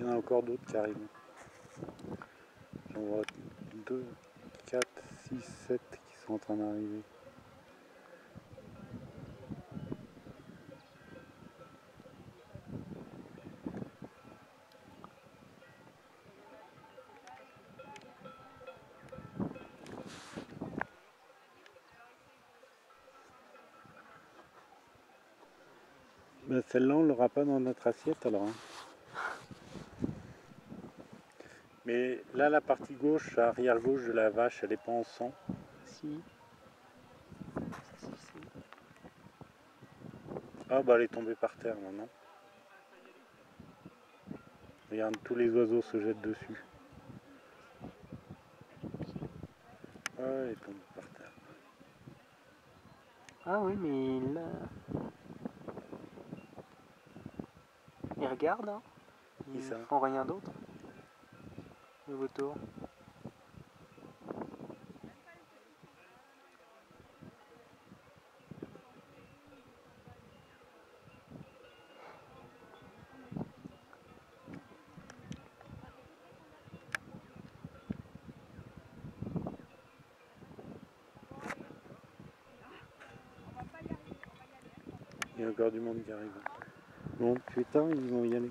Il y en a encore d'autres qui arrivent. J'en vois 2, 4, 6, 7 qui sont en train d'arriver. Ben Celle-là, on l'aura pas dans notre assiette alors. hein. Mais là, la partie gauche, arrière gauche de la vache, elle est pas en sang. Si. Si, si. Ah bah elle est tombée par terre non Regarde, tous les oiseaux se jettent dessus. Ah, elle est tombée par terre. Ah oui, mais là. Ils regardent, hein Ils font rien d'autre. Il y a encore du monde qui arrive. Bon, putain, ils vont y aller.